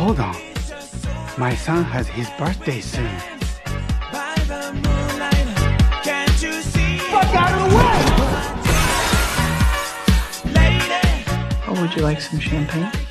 Hold on. My son has his birthday soon. The! Oh, would you like some champagne?